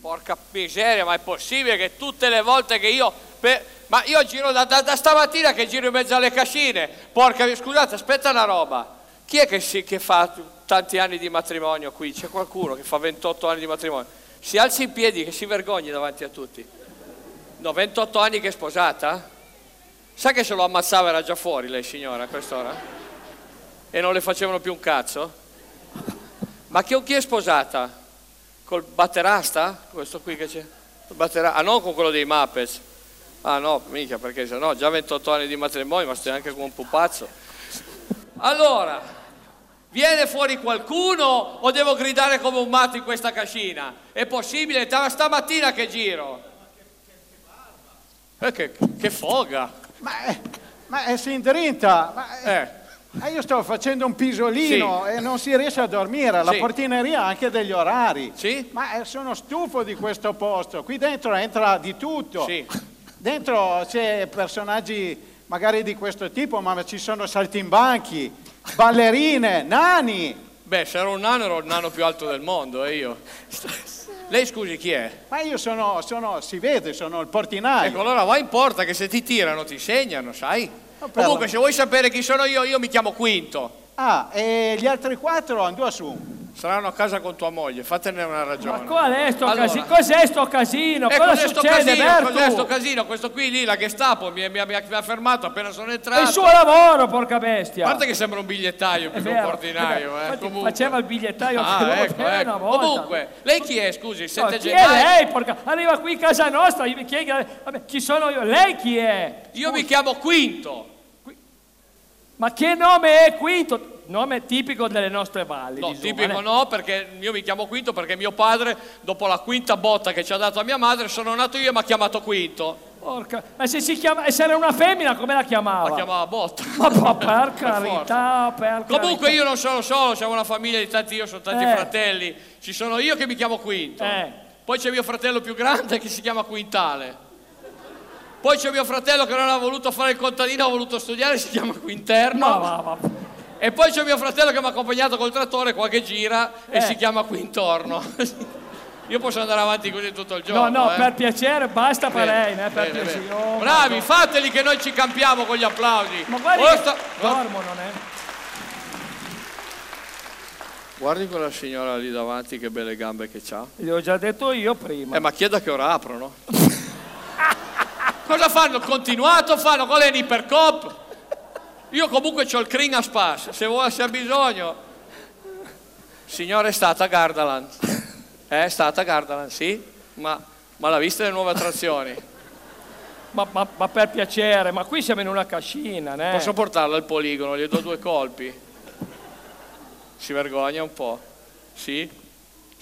Porca miseria, ma è possibile che tutte le volte che io... per- Ma io giro da, da- da stamattina che giro in mezzo alle cascine. Porca... Scusate, aspetta una roba. Chi è che, si- che fa tanti anni di matrimonio qui? C'è qualcuno che fa 28 anni di matrimonio? Si alzi in piedi che si vergogni davanti a tutti. No, 28 anni che è sposata? Sa che se lo ammazzava era già fuori lei signora a quest'ora? E non le facevano più un cazzo? Ma chi, chi è sposata? Col batterasta? Questo qui che c'è? Il battera- Ah, non con quello dei Muppets. Ah no, mica, perché se no già 28 anni di matrimonio, ma stai anche con un pupazzo. Allora, viene fuori qualcuno o devo gridare come un matto in questa cascina? È possibile? Sta- Stamattina che giro. Eh, che, che foga. Ma, eh, ma eh, si indrinta. Ma, eh, Eh, eh, io sto facendo un pisolino e non si riesce a dormire. La Sì. portineria ha anche degli orari. sì? Ma eh, sono stufo di questo posto. Qui dentro entra di tutto. Sì. Dentro c'è personaggi magari di questo tipo, ma ci sono saltimbanchi, ballerine, nani. Beh, se ero un nano ero il nano più alto del mondo, e io. Lei scusi chi è? Ma io sono, sono- si vede, sono il portinaio. Ecco, allora vai in porta che se ti tirano ti segnano, sai? Però- Comunque, se vuoi sapere chi sono io, io mi chiamo Quinto. Ah, e gli altri quattro andò su. Saranno a casa con tua moglie, fatene una Ma ragione. qual è sto Allora. casino? Cos'è sto casino? E Cosa succede, casino? Cos'è sto casino? Questo qui lì, la Gestapo, mi, mi- mi ha, mi ha fermato appena sono È entrato. il suo lavoro, porca bestia. A parte che sembra un bigliettaio più È che un portinaio, eh. Comunque. faceva il bigliettaio Ah, ecco, eh, ecco. Comunque, lei chi è, scusi? Il 7 No, chi gennaio? è lei, porca? Arriva qui in casa nostra, io mi chiede, vabbè, chi sono io? Lei chi è? Io mi chiamo Quinto. Ma che nome è Quinto? Nome tipico delle nostre valli. No, di tipico Zumane. no, perché io mi chiamo Quinto perché mio padre, dopo la quinta botta che ci ha dato a mia madre, sono nato io e mi ha chiamato Quinto. Porca, ma se si chiama, se era una femmina, come la chiamava? La chiamava Botta. Ma, ma per Per carità, per Comunque carità. io non sono solo, siamo una famiglia di tanti, io sono tanti Eh. fratelli. Ci sono io che mi chiamo Quinto. Eh. Poi c'è mio fratello più grande che si chiama Quintale. Poi c'è mio fratello che non ha voluto fare il contadino, ha voluto studiare, si chiama Quinterno. Ma va, va. E poi c'è mio fratello che mi ha accompagnato col trattore qua che gira e Eh. si chiama Quintorno. Io posso andare avanti così tutto il giorno. No, no, eh. per piacere, basta per lei, eh, per bene, piacere. bene. Oh, Bravi, fateli che noi ci campiamo con gli applausi. Ma guardi Oh, che dormono, eh. Guardi quella signora lì davanti, che belle gambe che ha. Gli ho già detto io prima. Eh, ma chieda che ora aprono. Cosa fanno? Continuato fanno con l'Enipercop? Io comunque ho il Crin a spas, se vuole se ha bisogno. Signore, è stata a Gardaland. Eh, È stata a Gardaland, sì, ma, ma l'ha vista le nuove attrazioni. Ma, ma- ma per piacere, ma qui siamo in una cascina, né? Posso portarla al poligono, gli do due colpi. Si vergogna un po'. Sì?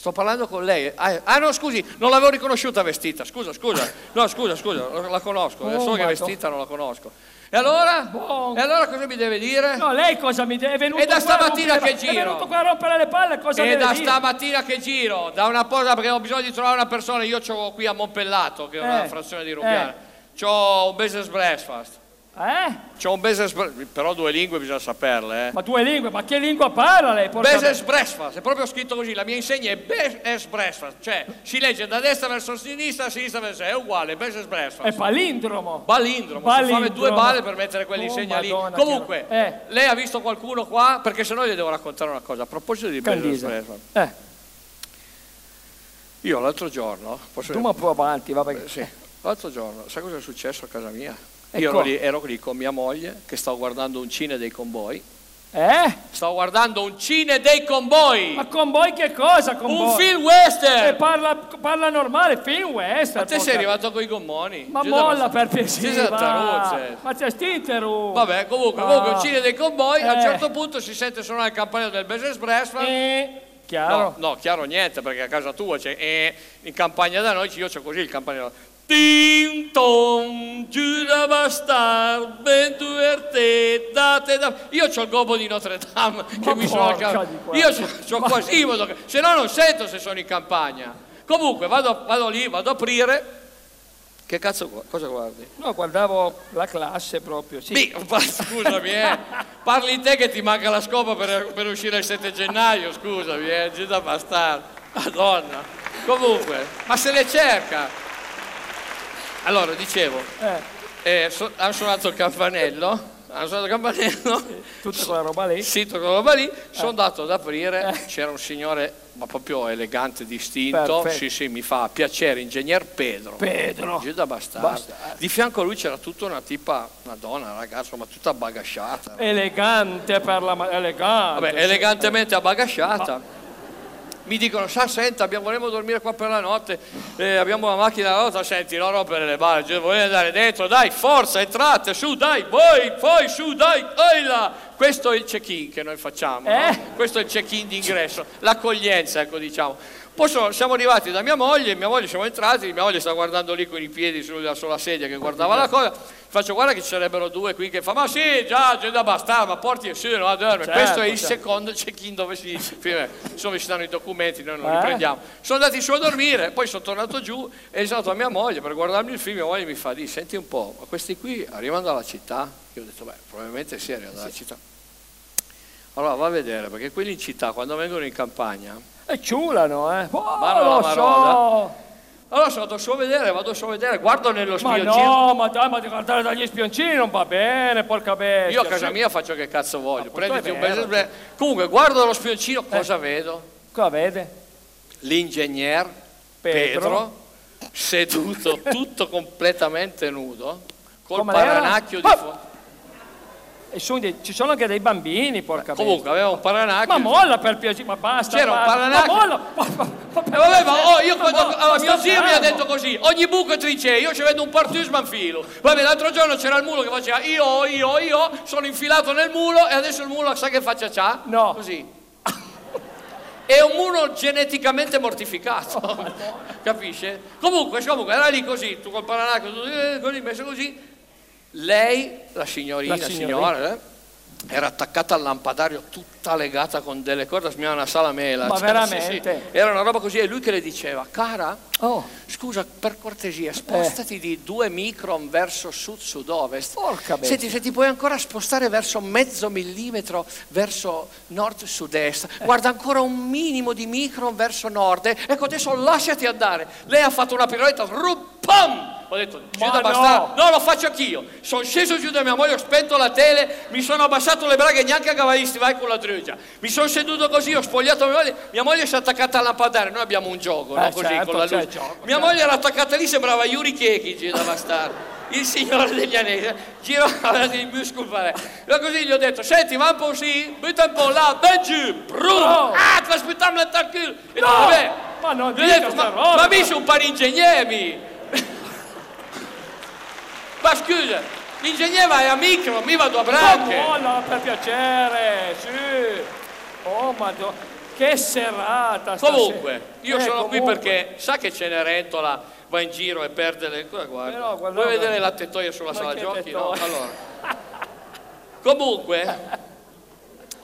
Sto parlando con lei. Ah, ah, no, scusi, non l'avevo riconosciuta vestita. Scusa, scusa. No, scusa, scusa, la conosco. Oh, Adesso che è Madonna. vestita non la conosco. E allora? Buon- E allora cosa mi deve dire? No, lei cosa mi deve... È venuto E da stamattina che È giro. venuto qua a rompere le palle, cosa E deve da dire? stamattina che giro, da una cosa perché ho bisogno di trovare una persona, io ho qui a Monpellato, che è una Eh, frazione di Rubiana, c'ho un business breakfast, Eh? c'ho un business però due lingue bisogna saperle, eh. Ma due lingue, ma che lingua parla lei? porca Business breakfast, è proprio scritto così, la mia insegna è business breakfast, cioè si legge da destra verso sinistra, da sinistra verso è uguale, business È breakfast. palindromo. Balindromo, si Palindromo. fame due balle per mettere quell'insegna Oh, lì. Madonna, Comunque, eh. lei ha visto qualcuno qua? Perché se no gli devo raccontare una cosa. A proposito di business Candisa. breakfast, Eh, io l'altro giorno, posso tu ma più avanti, va perché... Sì, l'altro giorno, sai cosa è successo a casa mia? Ecco. Io ero lì, ero lì con mia moglie che stavo guardando un cine dei convoi. Eh? Stavo guardando un cine dei convoi! Ma con voi che cosa? Con un film Eh, western! parla, parla normale, film western. A te sei arrivato con i gommoni? Ma Giù molla per piacere. Taruzze. Ma c'è Stinteru. Vabbè, comunque, Ah. comunque, un cine dei convoi, a un Eh. certo punto si sente suonare il campanello del business breakfast. Eh, chiaro. No, no, chiaro niente, perché a casa tua c'è, eh, in campagna da noi io c'ho così il campanello. Tin ton, Giuda Bastard, ben divertente, date da... Io c'ho il gobbo di Notre Dame che Ma mi suona. Io c'ho Quasimodo, che- se no non sento se sono in campagna. Comunque vado, vado lì, vado ad aprire. Che cazzo, cosa guardi? No, guardavo la classe proprio. Sì. Ma scusami, eh. Parli te che ti manca la scopa per, per uscire il 7 gennaio, scusami, eh, Giuda Bastard. Madonna. Comunque, ma se le cerca. Allora, dicevo, Eh, eh, so- hanno suonato il campanello, hanno suonato il campanello, tutta quella roba lì. sì, tutta quella roba lì, sono andato ad aprire, c'era un signore, ma proprio elegante, distinto, Perfetto. sì sì, mi fa piacere, ingegner Pedro. Pedro. Giù da bastardo. Bastardo. Di fianco a lui c'era tutta una tipa, una donna, una ragazza, ma tutta abbagasciata. Elegante per la... ma- Elegante. Vabbè, sì. elegantemente abbagasciata. Mi dicono, sa, senta, abbiamo, vorremmo dormire qua per la notte, eh, abbiamo la macchina da notte, senti, non rompere le balle, cioè, volete andare dentro, dai, forza, entrate, su, dai, voi, poi, su, dai, oi là. Questo è il check-in che noi facciamo, no? Eh? questo è il check-in d'ingresso, l'accoglienza, ecco, diciamo. Poi sono- siamo arrivati da mia moglie, mia moglie siamo entrati, mia moglie sta guardando lì con i piedi sulla, sulla sedia che guardava la cosa, faccio guarda che ci sarebbero due qui che fa, ma sì, già, c'è da bastare, ma porti su, no, a dormire. Certo, Questo è il certo. secondo check-in dove si insomma ci stanno i documenti, noi non Eh? li prendiamo. Sono andati su a dormire, poi sono tornato giù e sono andato a mia moglie per guardarmi il film, mia moglie mi fa, di, senti un po', ma questi qui arrivano dalla città? Io ho detto, beh, probabilmente sì, arrivano dalla città. Allora va a vedere, perché quelli in città, quando vengono in campagna, E ciulano, eh. Oh, alla lo maroda. so. allora sono andato su a vedere, vado su a vedere, guardo nello Ma spioncino. no, ma dai, ma di guardare dagli spioncini non va bene, porca bestia. Io a casa Sì. mia faccio che cazzo voglio, prenditi un bel... Comunque, guardo lo spioncino, cosa vedo? Cosa vede? L'ingegner Pedro. Pedro, seduto tutto completamente nudo, col Come era? paranacchio di Ma- dei- ci sono anche dei bambini, porca Comunque aveva un bestia. Ma molla per piacere, ma basta. C'era un basta. paranacchio. Ma molla. Ma, ma- ma per E vabbè, ma oh, io quando allora, mio zio mi ha detto così, ogni buco è trincea, io ci vedo un partusman filo. Vabbè, l'altro giorno c'era il mulo che faceva io, io, io, sono infilato nel mulo e adesso il mulo sa che faccia c'ha? No. Così. È un mulo geneticamente mortificato, capisce? Comunque, comunque, era lì così, tu col paranacchio, tu, eh, così, messo così. Lei, la signorina, La signorina. signora, eh, era attaccata al lampadario tutta legata con delle corde, sembrava una salamela. Ma Cioè, veramente? sì, sì. Era una roba così e lui che le diceva, cara, Oh, scusa, per cortesia, spostati di due micron verso sud-sud-ovest. Porca bestia. Senti, se ti puoi ancora spostare verso mezzo millimetro verso nord-sud-est, guarda ancora un minimo di micron verso nord. eh. Ecco, adesso lasciati andare. Lei ha fatto una piroetta, ruppam! Ho detto, giù Ma da no! bastardo. No, lo faccio anch'io. Sono sceso giù da mia moglie, ho spento la tele, mi sono abbassato le braghe neanche a cavallisti, vai con la druggia. Mi sono seduto così, ho spogliato mia moglie, mia moglie si è attaccata alla lampadario, noi abbiamo un gioco, no? Eh, Così, certo, con la luce. gioco, mia certo. moglie era attaccata lì, sembrava Yuri Kekic da bastardo. Il signore degli anelli, girava dei muscoli pare. E così gli ho detto, senti, va un po' sì, butta un po' là, ben giù, brum, No. ah, ti aspettiamo culo. E No, no, vabbè, ma non dica detto, ma, roba. ma mi sono un par'ingegnere, mi. Ma scusa, l'ingegnere è a micro, mi vado a ma branche. molla per piacere, sì. Oh, madonna, che serata. stasera. Comunque, io Eh, sono qui comunque. perché sa che Cenerentola va in giro e perde le... Guarda, guarda. Vuoi vedere la tettoia sulla Ma sala giochi? No? tettoia? Allora. Comunque,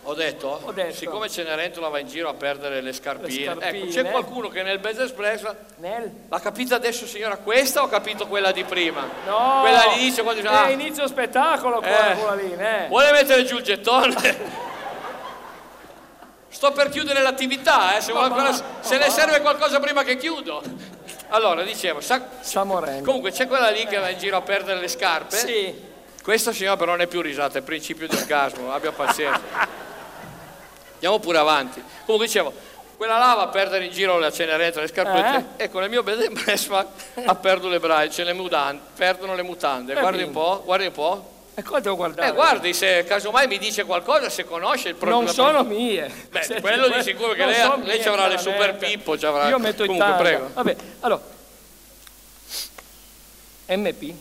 ho detto, Ho detto. siccome Cenerentola va in giro a perdere le scarpine, Le scarpine. ecco, c'è qualcuno che nel Best Espresso Nel? l'ha capita adesso signora questa o ha capito quella di prima? No. Quella all'inizio quando dice, È ah, inizio spettacolo quella, Eh. quella lì, eh. vuole mettere giù il gettone? Sto per chiudere l'attività, eh, se, vuole ancora- se le serve qualcosa prima che chiudo. Allora, dicevo, sa- comunque c'è quella lì che va in giro a perdere le scarpe. Sì. Questa signora però non è più risata, è principio di orgasmo, abbia pazienza. Andiamo pure avanti. Comunque dicevo, quella là va a perdere in giro la cenerentola, le scarpette. Ecco, nel mio bed and breakfast ha perduto le braccia, le mutande, perdono le mutande. Eh, Guardi un po', guardi un po'. E cosa devo guardare? Eh, guardi, se casomai mi dice qualcosa, se conosce il problema. Non sono mie. Beh, Senti, quello di sicuro che lei, lei ci avrà le super pippo, ci avrà. Io metto in Comunque, tanga. prego. Vabbè, allora. MP?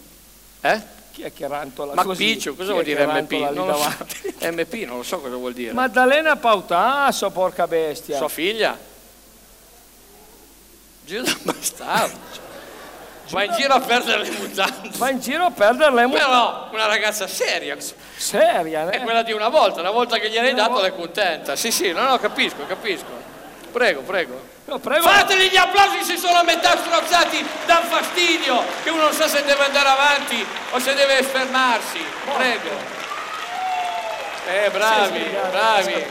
Eh? Chi è che rantola Ma così? Piccio, cosa è vuol dire MP? Non so. MP non lo so cosa vuol dire. Maddalena Pautasso, porca bestia. Sua figlia? Giù da bastardo. Va in giro a perdere le mutande. Va in giro a perdere le mutande. Però una ragazza seria, Seria, è eh? quella di una volta, una volta che gliel'hai dato l'è contenta. Sì, sì, no, no, capisco, capisco. Prego, prego. No, prego. Fateli gli applausi se sono a metà strozzati, dan fastidio, che uno non sa se deve andare avanti o se deve fermarsi. Prego. Eh, bravi, bravi.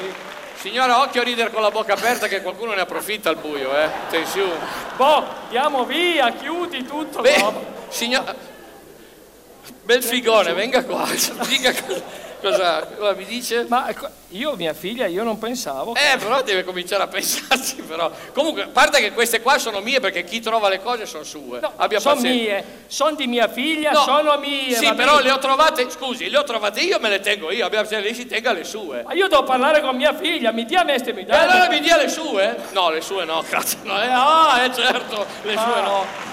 Signora, occhio a ridere con la bocca aperta che qualcuno ne approfitta al buio, eh. Attenzione. Boh, andiamo via, chiudi tutto. Beh, no? signor... Bel figone, venga qua, dica cosa, cosa, cosa mi dice. Ma ecco, io, mia figlia, io non pensavo. Eh, però deve cominciare a pensarci, però. Comunque, a parte che queste qua sono mie perché chi trova le cose sono sue. No, Abbia sono pazienza. mie, sono di mia figlia, No, sono mie. Sì, però bene. le ho trovate, scusi, le ho trovate io, me le tengo io. Abbia pazienza, lei si tenga le sue. Ma io devo parlare con mia figlia, mi dia me ste mi E dai. allora mi dia le sue? No, le sue no, cazzo. No. Eh, ah, eh certo, le sue Ah. no.